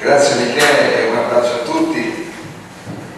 Grazie Michele, un abbraccio a tutti.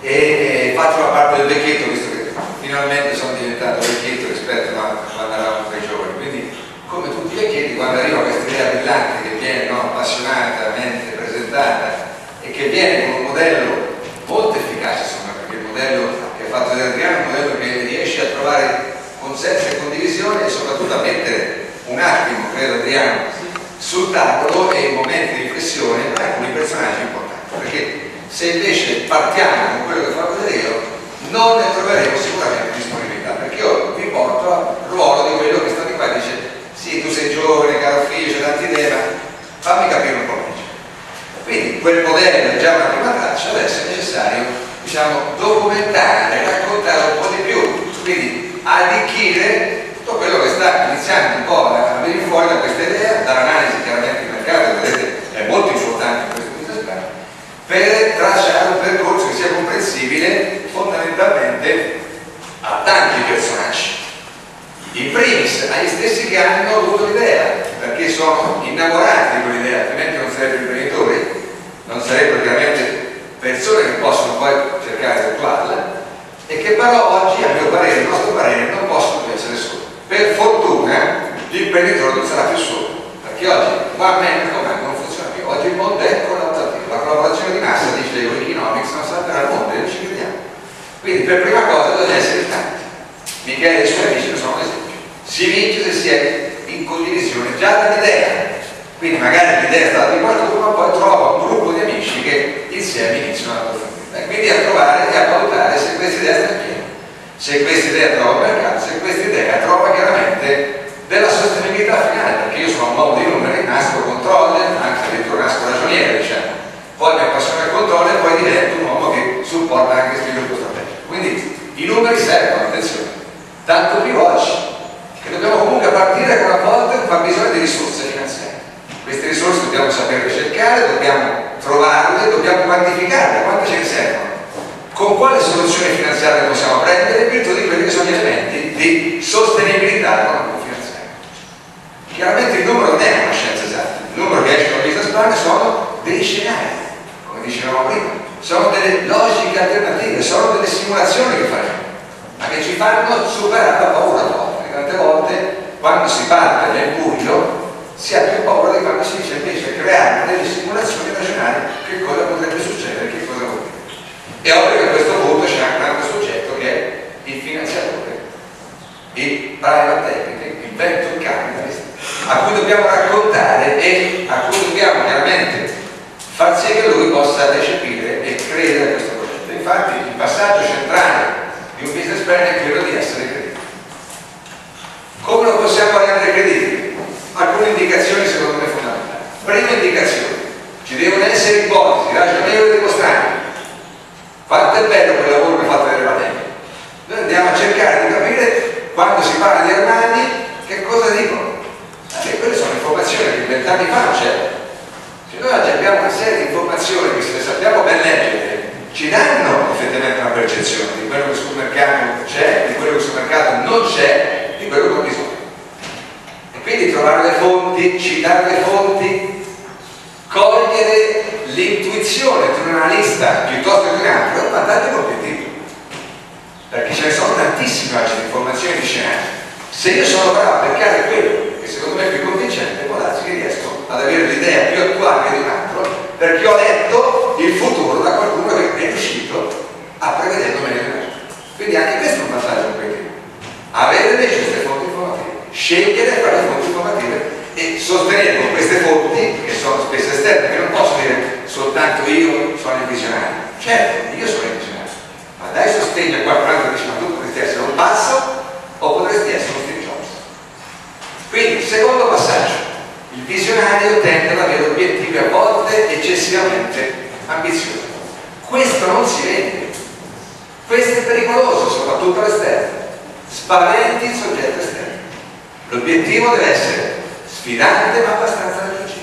E faccio la parte del vecchietto visto che finalmente sono diventato vecchietto rispetto a quando eravamo tre giovani, quindi come tutti i vecchietti quando arriva questa idea brillante che viene no, appassionatamente presentata e che viene con un modello molto efficace insomma, perché il modello che ha fatto Adriano è un modello che riesce a trovare consenso e condivisione e soprattutto a mettere un attimo, credo Adriano, sul tavolo e in momenti di riflessione alcuni personaggi importanti perché se invece partiamo con quello che fa vedere io non ne troveremo sicuramente disponibilità perché io vi porto al ruolo di quello che sta di qua e dice sì tu sei giovane caro figlio c'è tante idee ma fammi capire un po' meglio quindi quel modello è già una prima traccia adesso è necessario diciamo documentare raccontare un po' di più quindi arricchire tutto quello che sta iniziando un po' a venire fuori da questa idea, dall'analisi chiaramente di mercato, vedete è molto importante questo business plan, per tracciare un percorso che sia comprensibile fondamentalmente a tanti personaggi. In primis agli stessi che hanno avuto l'idea, perché sono innamorati di quell'idea, altrimenti non sarebbero imprenditori, non sarebbero chiaramente persone che possono poi cercare di attuarla e che però oggi, a mio parere, il nostro parere, non possono più essere soli per fortuna l'imprenditore non sarà più solo, perché oggi one man command non funziona più, oggi il mondo è collaborativo, la collaborazione di massa, dice Economics, non salterà il mondo e non ci crediamo. Quindi per prima cosa bisogna essere tanti. Michele e i suoi amici ne sono un esempio. Si vince se si è in condivisione già dall'idea. Quindi magari l'idea è stata di qualcuno, poi trova un gruppo di amici che insieme iniziano a approfondire. Quindi a trovare e a valutare se questa idea sta piena se questa idea trova mercato, se questa idea trova chiaramente della sostenibilità finale, perché io sono un uomo di numeri, nasco controller, anche addirittura nasco ragioniere, diciamo. poi mi appassiona il controllo e poi divento un uomo che supporta anche il sviluppo strategico. Quindi i numeri servono, attenzione, tanto più oggi, che dobbiamo comunque partire con una volta un fabbisogno di risorse finanziarie. Queste risorse dobbiamo sapere cercare, dobbiamo trovarle, dobbiamo quantificarle, quante ce ne servono? Con quale soluzione finanziaria possiamo prendere? In virtù di quelli che sono gli elementi di sostenibilità economico-finanziaria. Chiaramente il numero non è una scienza esatta, il numero che esce dal business plan sono dei scenari, come dicevamo prima, sono delle logiche alternative, sono delle simulazioni che facciamo, ma che ci fanno superare la paura volte. Tante volte quando si parte nel buio si ha più paura di quando si dice invece creare delle simulazioni ragionali che cosa potrebbe succedere, che cosa vuol dire. È ovvio che a questo punto c'è anche un altro soggetto che è il finanziatore, il private equity, il venture capitalist, a cui dobbiamo raccontare e a cui dobbiamo chiaramente che lui possa recepire e credere a questo progetto. Infatti il passaggio centrale di un business plan è quello di essere credibile. Come lo possiamo rendere credibile? Alcune indicazioni secondo me fondamentali. Prima indicazione, ci devono essere ipotesi ragionevoli e dimostranti quanto è bello quel lavoro che fate delle batterie. Noi andiamo a cercare di capire quando si parla di Armani che cosa dicono. Perché quelle sono informazioni che vent'anni fa non c'erano. Se noi oggi abbiamo una serie di informazioni che se le sappiamo ben leggere ci danno effettivamente una percezione di quello che sul mercato c'è, di quello che sul mercato non c'è, di quello che ho bisogno. E quindi trovare le fonti, citare le fonti, cogliere l'intuizione di un analista piuttosto che un altro è un vantaggio competitivo perché ce ne sono tantissime di informazioni di scenari. Se io sono bravo a beccare quello che secondo me è più convincente può darsi che riesco ad avere l'idea più attuale di un altro perché ho letto il futuro da qualcuno che è riuscito a prevederlo meglio di me quindi anche questo è un vantaggio competitivo avere le giuste fonti informative scegliere tra le fonti informative e sostenere con queste fonti che sono spesso esterne, che non posso dire soltanto io sono il visionario. Certo, io sono il visionario, ma dai sostegno a qualcun altro che dice ma tu potresti essere un passo o potresti essere un Steve Jobs. Quindi, secondo passaggio, il visionario tende ad avere obiettivi a volte eccessivamente ambiziosi. Questo non si vede, questo è pericoloso, soprattutto all'esterno. Spaventi il soggetto esterno. L'obiettivo deve essere sfidante ma abbastanza raggiungibile.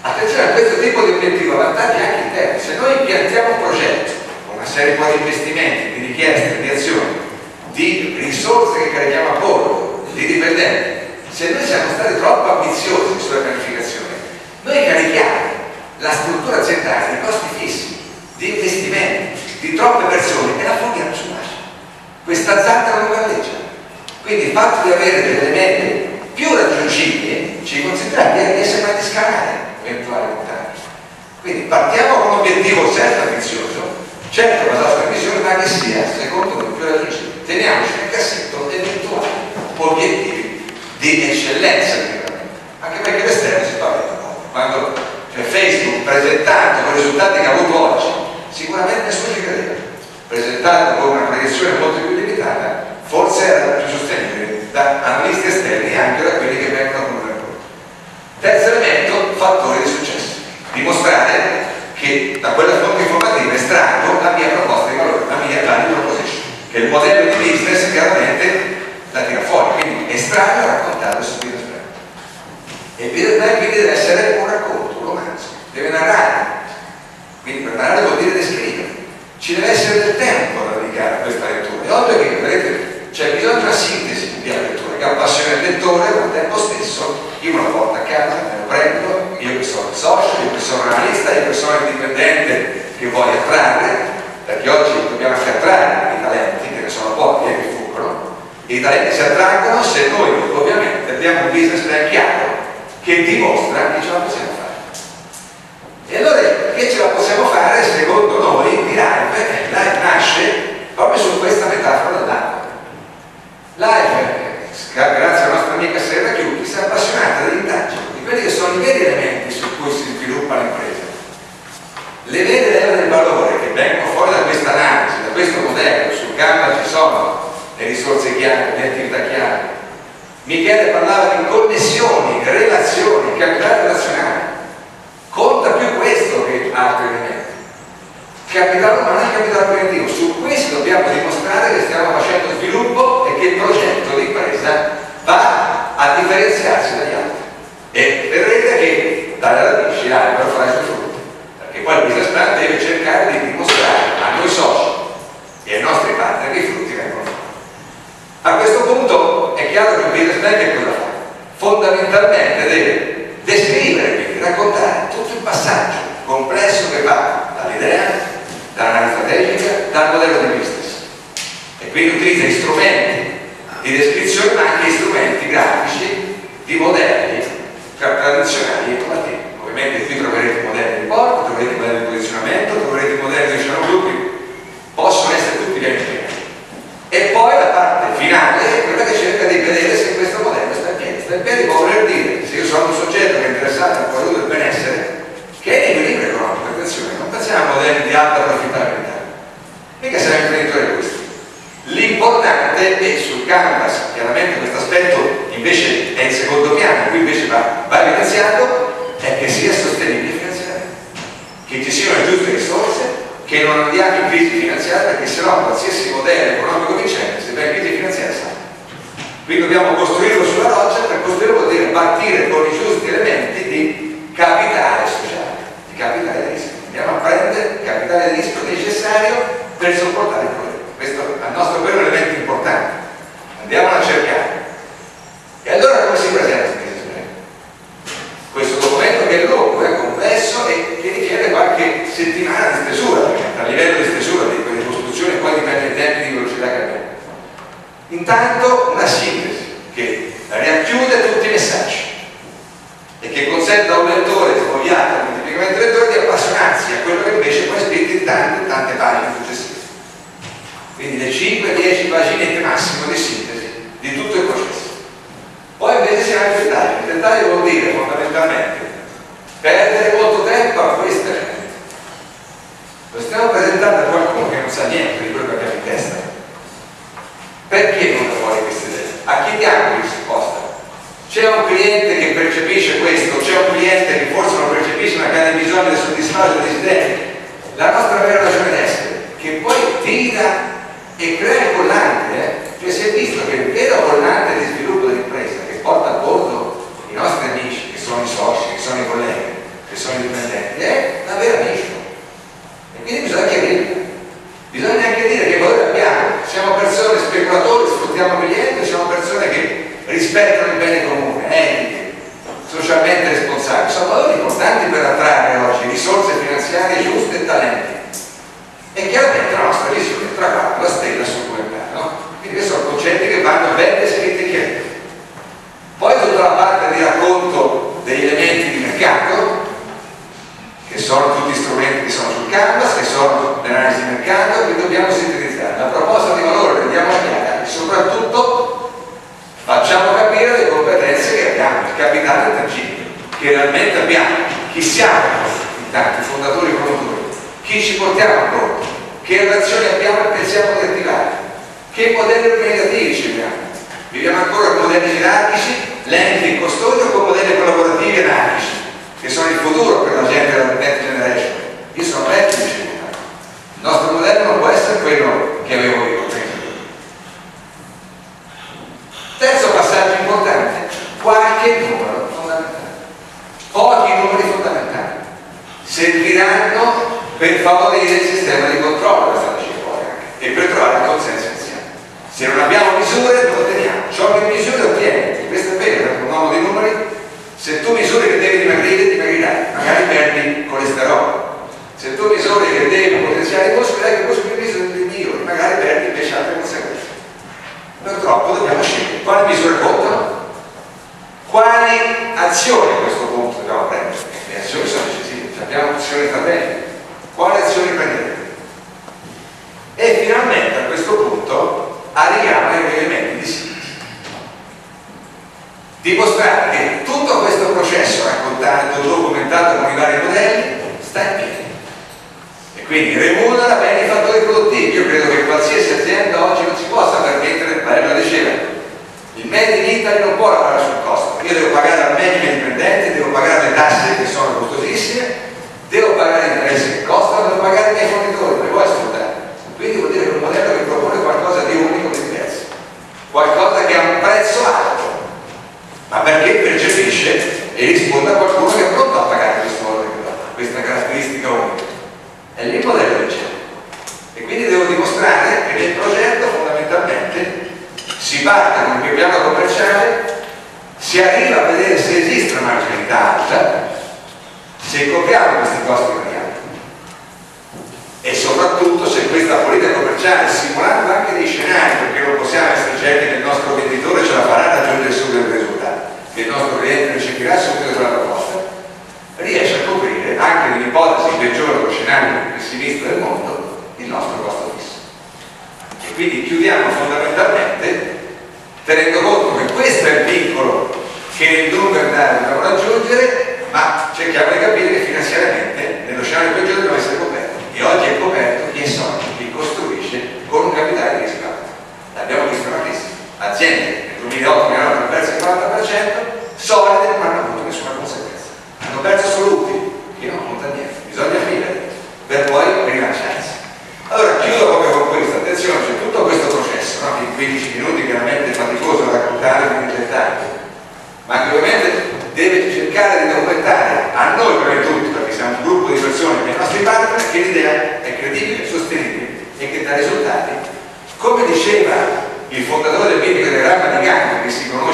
Attenzione a questo tipo di obiettivo vantaggi anche interni. Se noi piantiamo un progetto con una serie poi di investimenti, di richieste, di azioni, di risorse che carichiamo a bordo, di dipendenti, se noi siamo stati troppo ambiziosi sulla pianificazione, noi carichiamo la semmai di scalare eventuali volontari. Quindi partiamo con un obiettivo certo ambizioso, certo basato sulla visione, ma che sia, secondo noi, più raggiungibile. Teniamoci nel cassetto eventuali obiettivi eccellenza, anche perché l'esterno si spaventa poco. Quando cioè Facebook presentato con i risultati che ha avuto oggi, sicuramente nessuno ci credeva. Presentato con una proiezione molto più limitata, forse era più sostenibile da analisti esterni e anche da quelli che vengono con un report. Terzo elemento, fattori di successo. Dimostrare che da quella fonte informativa estratto la mia proposta di valore, la mia value proposition, che il modello di business chiaramente la tira fuori, quindi estrarre e raccontare su business plan. E il business plan quindi deve essere un racconto, un romanzo, deve narrare. Quindi per narrare vuol dire descrivere. Ci deve essere del tempo da dedicare a questa lettura. È ovvio che vedete, c'è bisogno di una sintesi di una lettura che appassiona il lettore, ma al tempo stesso io me lo porto a casa, me lo prendo, io che sono il socio, io che sono un analista, io che sono il dipendente che voglio attrarre, perché oggi dobbiamo anche attrarre i talenti, che ne sono pochi e che fuggono, e i talenti si attraggono se noi ovviamente abbiamo un business plan chiaro che dimostra che ce la possiamo fare. E allora che ce la possiamo fare secondo noi di Live? Live nasce proprio su questa metafora dell'acqua. Live, grazie alla nostra amica Serena Chiuti, si è appassionata degli indagini, di quelli che sono i veri elementi su cui si sviluppa l'impresa. Le vere leve del valore che vengono fuori da questa analisi, da questo modello, sul campo ci sono le risorse chiare, le attività chiare. Michele parlava di connessioni, relazioni, capitale relazionale. Conta più questo che altri elementi. Capitale umano e capitale preventivo. Su questo dobbiamo dimostrare che stiamo facendo sviluppo e che il progetto di impresa va a differenziarsi dagli altri. E vedrete che dalle radici l'anima per fare il suo frutto. Perché poi il business plan deve cercare di dimostrare a noi soci e ai nostri partner che i frutti vengono fuori. A questo punto è chiaro che il business plan che cosa fa? Fondamentalmente deve descrivere, quindi raccontare tutto il passaggio complesso che va dall'idea dall'analisi strategica, dal modello di business. E quindi utilizza strumenti di descrizione ma anche strumenti grafici di modelli tradizionali e innovativi. Ovviamente qui troverete modelli di porto, troverete modelli di posizionamento, troverete modelli di channel gruppi, possono essere tutti ben spiegati. E poi la parte finale è quella che cerca di vedere se questo modello sta in piedi. Sta in piedi può voler dire, se io sono un soggetto che è interessato al quadro del benessere, che è in equilibrio economico, attenzione, non pensiamo a modelli di alta profittabilità, mica siamo imprenditori questi. L'importante è sul canvas, chiaramente questo aspetto invece è in secondo piano, qui invece va, va evidenziato, è che sia sostenibile finanziariamente, che ci siano le giuste risorse, che non andiamo in crisi finanziaria, perché sennò qualsiasi modello economico vincente, se va in crisi finanziaria sa. Qui dobbiamo costruirlo sulla roccia, per costruirlo vuol dire partire con i giusti elementi di capitale sociale, di capitale di rischio. Andiamo a prendere il capitale di rischio necessario per sopportare il problema. Questo è il nostro vero elemento importante. Andiamolo a cercare. E allora come si presenta il business plan? Questo documento che è lungo, è complesso e che richiede qualche settimana di stesura, perché a livello di stesura, di, di costruzione, poi dipende dai tempi di velocità che abbiamo. Intanto una sintesi che racchiude tutti i messaggi e che consente a un lettore sfogliato, tipicamente lettore, di appassionarsi a quello che invece poi è scritto in tante, tante pagine successive. Quindi le 5-10 paginette massimo di sintesi di tutto il processo. Poi invece si va nel dettaglio. Il dettaglio vuol dire fondamentalmente perdere molto tempo a queste elementi. Lo stiamo presentando a qualcuno che non sa niente di quello che abbiamo in testa. Perché non fuori queste idee? A chi diamo risposta? C'è un cliente che percepisce questo, c'è un cliente che forse non percepisce ma che ha bisogno di soddisfare i desideri. La nostra vera ragione d'essere, che poi tira e crea il collante, eh? cioè si è visto che il vero collante di sviluppo dell'impresa che porta a bordo i nostri amici, che sono i soci, che sono i colleghi, che sono i dipendenti, è la vera mission. E quindi bisogna chiarirla. Bisogna anche dire che valore abbiamo. Siamo persone speculatori, sfruttiamo il cliente, siamo persone che rispettano il bene comune, etiche, socialmente responsabili. Sono valori importanti per attrarre oggi risorse finanziarie giuste e talenti. E chiaramente la nostra visione è traguardo la stella sul quel piano. Quindi questi sono concetti che vanno ben descritti chiaramente. Poi tutta la parte di racconto degli elementi canvas che sono l'analisi di mercato che dobbiamo sintetizzare. La proposta di valore rendiamo chiara e soprattutto facciamo capire le competenze che abbiamo, il capitale intangibile, che realmente abbiamo, chi siamo intanto, i fondatori e promotori, chi ci portiamo a pronto, che relazioni abbiamo e pensiamo di attivare, che modelli organizzativi ci abbiamo. Viviamo ancora con modelli gerarchici, lenti in custodio con modelli collaborativi anarchici, che sono il futuro per la gente della next generation. Io sono di Il nostro modello non può essere quello che avevo io. Terzo passaggio importante, qualche numero. Pochi numeri fondamentali serviranno per favorire il sistema di controllo della strategia poi e per trovare il consenso insieme. Se non abbiamo misure non otteniamo. Ciò che misure ottieni, questo è vero, è un uomo di numeri, se tu misuri che devi dimagrire, dimagrirai, magari perdi colesterolo. Se tu misuri che devi potenziare i muscoli, ecco i muscoli migliori, magari perdi invece altre conseguenze. Purtroppo dobbiamo scegliere quali misure contano, quali azioni a questo punto dobbiamo prendere. Le azioni sono decisive, abbiamo azioni da bene. Quali azioni prendere? E finalmente a questo punto arriviamo agli elementi di sintesi. Dimostrare che tutto questo processo raccontato, documentato con i vari modelli, sta in piedi. E quindi remunera bene i fattori produttivi. Io credo che qualsiasi azienda oggi non si possa permettere, Valerio diceva, il Made in Italy non può lavorare sul costo. Io devo pagare al meglio i dipendenti, devo pagare le tasse che sono costosissime, devo pagare gli interessi che costano, devo pagare i miei fornitori, non li vuoi sfruttare. Quindi vuol dire che un modello che propone qualcosa di unico, di diverso, qualcosa che ha un prezzo alto, ma perché percepisce e risponde a qualcuno che è pronto a pagare questo valore, questa caratteristica unica. E lì il modello c'è. E quindi devo dimostrare che nel progetto fondamentalmente si parte con il piano commerciale, si arriva a vedere se esiste una marginalità alta, se copriamo questi costi variabili e soprattutto se questa politica commerciale, simulando anche dei scenari, perché non possiamo essere certi che il nostro venditore ce la farà raggiungere subito il risultato, che il nostro cliente riceverà subito quella proposta, riesce a coprire anche nell'ipotesi peggiore dello scenario più pessimista del mondo il nostro costo fisso. E quindi chiudiamo fondamentalmente tenendo conto che questo è il piccolo che lungo andare dobbiamo raggiungere, ma cerchiamo di capire che finanziariamente nello scenario peggiore dobbiamo essere coperti. E oggi è coperto chi è solito, chi costruisce con un capitale di risparmio. L'abbiamo visto malissimo. Aziende nel 2008 mi hanno perso il 40%, solide non hanno avuto nessuna conseguenza. Hanno perso solo utili, che non conta niente, bisogna vivere per poi rilanciarsi. Allora chiudo proprio con questo, attenzione, c'è tutto questo processo, no? che in 15 minuti chiaramente è faticoso da raccontare in dettaglio, ma che ovviamente deve cercare di documentare a noi prima di tutto, perché siamo un gruppo di persone, i nostri partner, che l'idea è credibile, sostenibile e che dà risultati. Come diceva il fondatore del mitico diagramma di Gantt, che si conosce